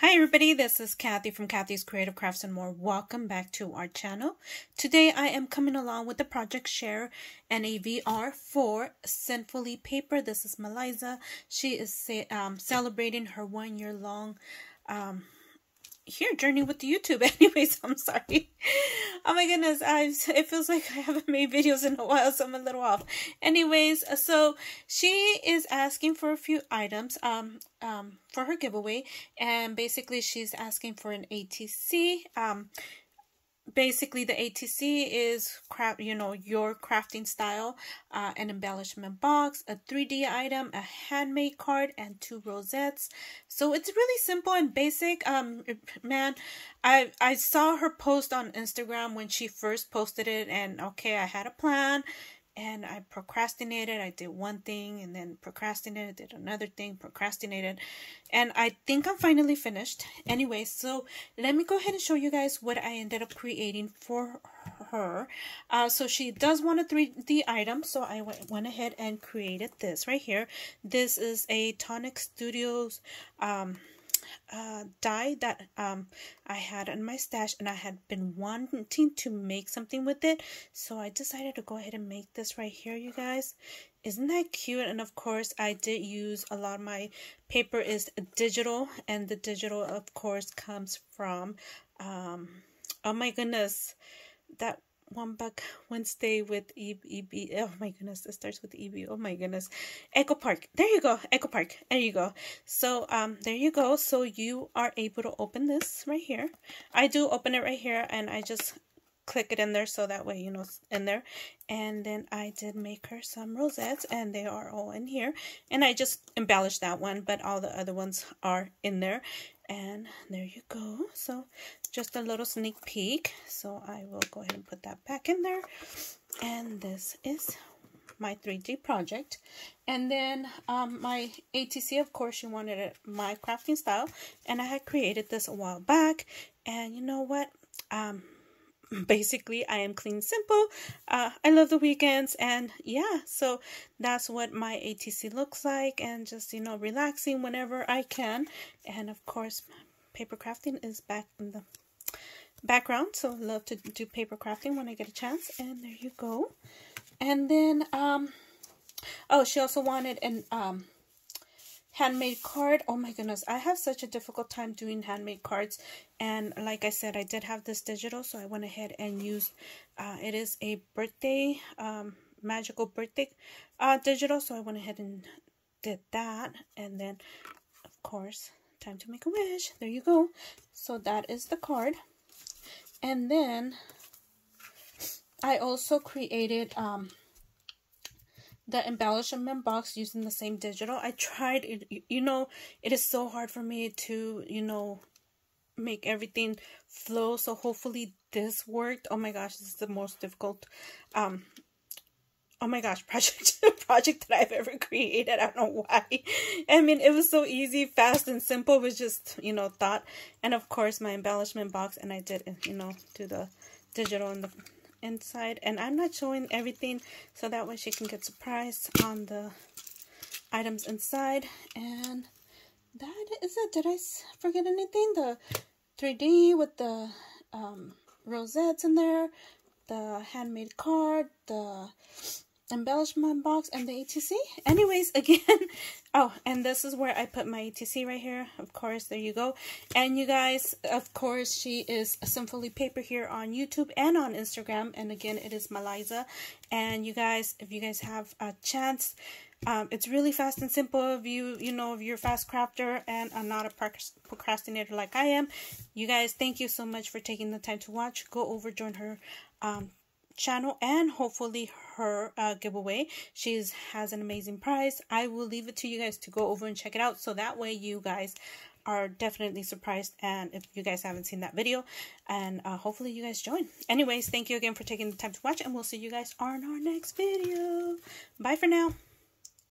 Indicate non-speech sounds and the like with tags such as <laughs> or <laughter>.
Hi everybody, this is Cathy from Cathy's Creative Krafts and More. Welcome back to our channel. Today I am coming along with the Project Share and a VR for Sinfully Paper. This is Meliza. She is um, celebrating her one year long um, here journey with YouTube. <laughs> Anyways, I'm sorry. Oh my goodness, I <laughs> it feels like I haven't made videos in a while, so I'm a little off. Anyways, so she is asking for a few items um um for her giveaway, and basically she's asking for an ATC um basically the ATC is craft you know your crafting style uh, an embellishment box a 3d item a handmade card and two rosettes. So it's really simple and basic. Um man I I saw her post on Instagram when she first posted it and okay I had a plan and I procrastinated. I did one thing and then procrastinated, did another thing, procrastinated, and I think I'm finally finished. Anyway, so let me go ahead and show you guys what I ended up creating for her. Uh, so she does want a 3D item, so I went ahead and created this right here. This is a Tonic Studios um, uh, die that um, I had in my stash and I had been wanting to make something with it. So I decided to go ahead and make this right here, you guys. Isn't that cute? And of course, I did use a lot of my paper is digital and the digital, of course, comes from, um, oh my goodness, that one buck Wednesday with EB. Oh my goodness, it starts with EB. Oh my goodness, Echo Park. There you go, Echo Park. There you go. So um, there you go. So you are able to open this right here. I do open it right here, and I just click it in there so that way you know it's in there and then I did make her some rosettes and they are all in here and I just embellished that one but all the other ones are in there and there you go. So just a little sneak peek. So I will go ahead and put that back in there. And this is my 3D project. And then um, my ATC of course she wanted it my crafting style. And I had created this a while back. And you know what? Um, basically I am clean simple. Uh, I love the weekends and yeah, so that's what my ATC looks like and just, you know, relaxing whenever I can. And of course, paper crafting is back in the background. So I love to do paper crafting when I get a chance. And there you go. And then, um, oh, she also wanted an, um, handmade card. Oh my goodness i have such a difficult time doing handmade cards. And like i said i did have this digital so i went ahead and used uh, it is a birthday um, magical birthday uh, digital so i went ahead and did that. And then of course time to make a wish. There you go. So that is the card. And then i also created um the embellishment box using the same digital. I tried it, you know, it is so hard for me to, you know, make everything flow. So hopefully this worked. Oh my gosh, this is the most difficult, um, oh my gosh, <laughs> project, project that I've ever created. I don't know why. I mean, it was so easy, fast, and simple. It was just, you know, thought. And of course, my embellishment box, and I did, you know, do the digital and the inside and I'm not showing everything so that way she can get surprised on the items inside. And that is it. Did I forget anything? The 3D with the um, rosettes in there the handmade card the embellishment box and the ATC. Anyways, <laughs> again, oh, and this is where I put my ATC right here. Of course, there you go. And you guys, of course, she is Sinfully Paper here on YouTube and on Instagram. And again, it is Meliza. And you guys, if you guys have a chance, um, it's really fast and simple if you, you know, if you're fast crafter and are not a procrastinator like I am. You guys, thank you so much for taking the time to watch. Go over, join her um, channel and hopefully her uh, giveaway. She has an amazing prize. I will leave it to you guys to go over and check it out so that way you guys are definitely surprised and if you guys haven't seen that video and uh, hopefully you guys join. Anyways, thank you again for taking the time to watch and we'll see you guys on our next video. Bye for now.